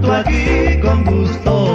comparto aquí con gusto.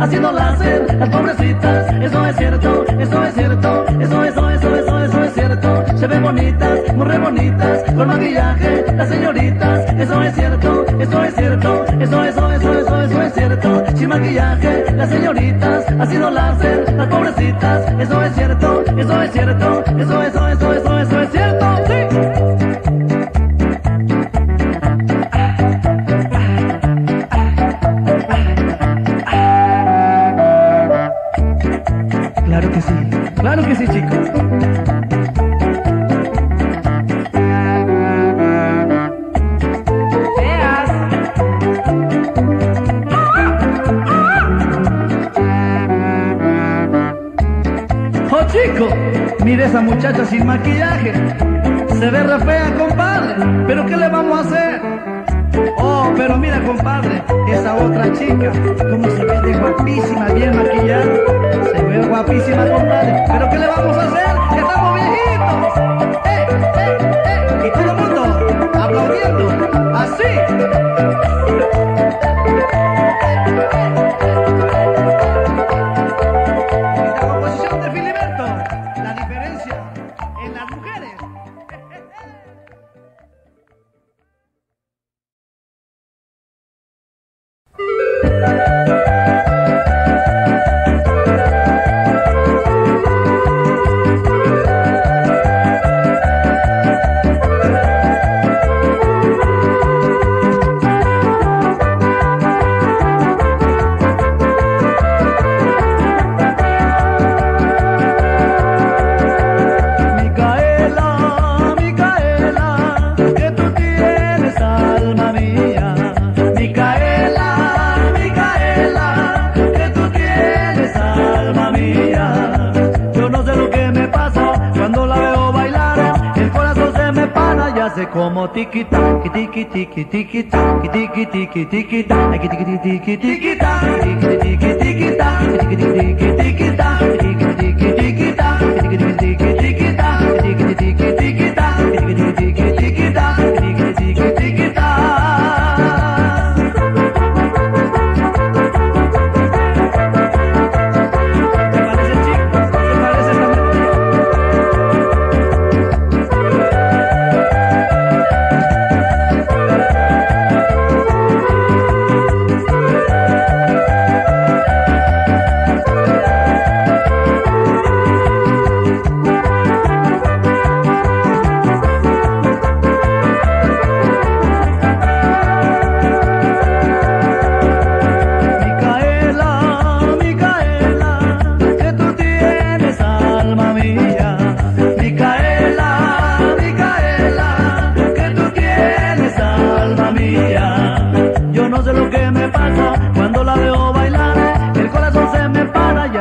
haciendo láser, las pobrecitas, eso es cierto, eso es cierto, eso, eso, eso, eso, eso es cierto, se ven bonitas, muy re bonitas, con maquillaje, las señoritas, eso es cierto, eso es cierto, eso, eso, eso, eso, eso es cierto, sin maquillaje, las señoritas haciendo láser. tiki tiki tiki tiki tiki tiki tiki da tiki tiki tiki tiki da tiki tiki tiki da tiki tiki tiki da tiki tiki tiki da tiki tiki tiki da tiki tiki tiki da tiki tiki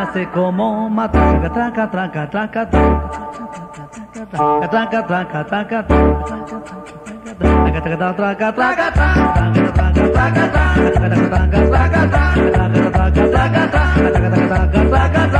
hace como matraca, traca, traca, traca, traca, traca, traca, traca, traca, traca, traca, traca, traca,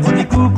petit coup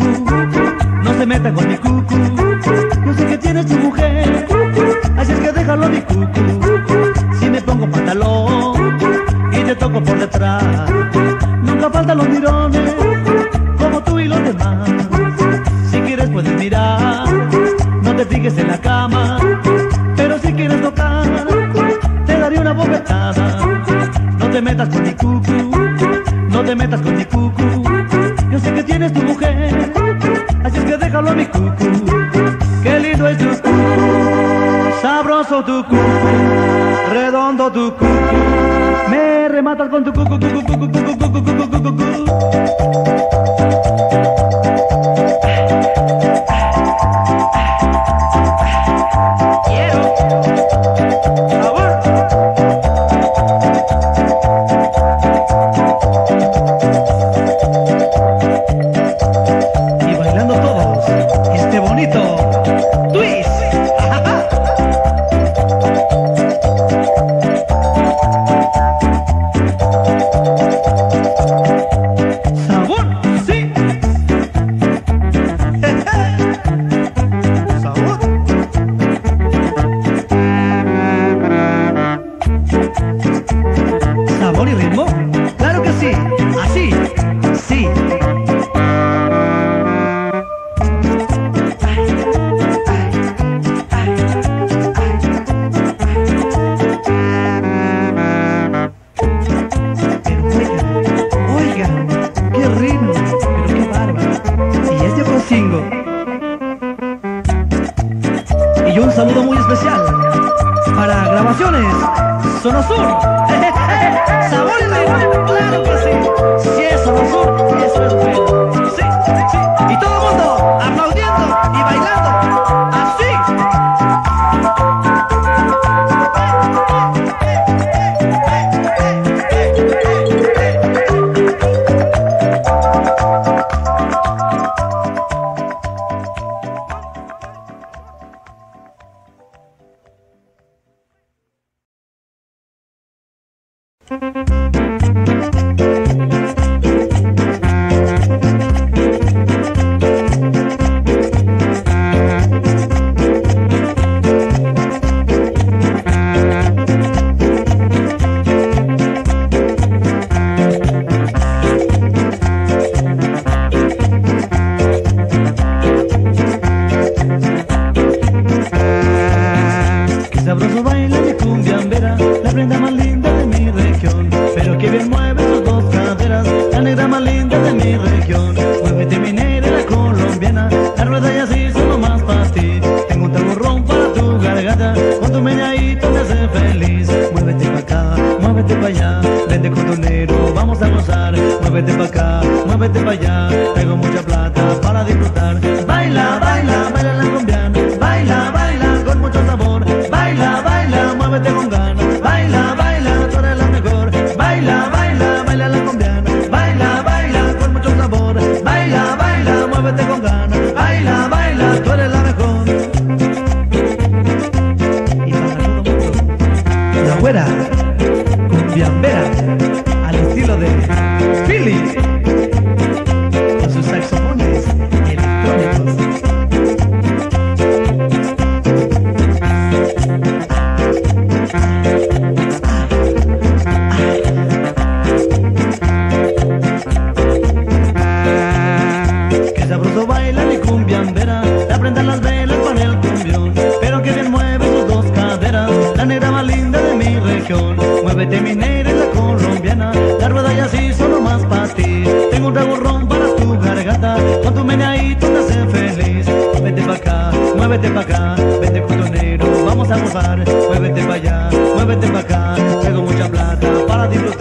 muévete para allá, muévete para acá, tengo mucha plata para disfrutar.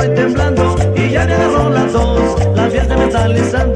estoy temblando y ya me agarró las dos, la fiesta me.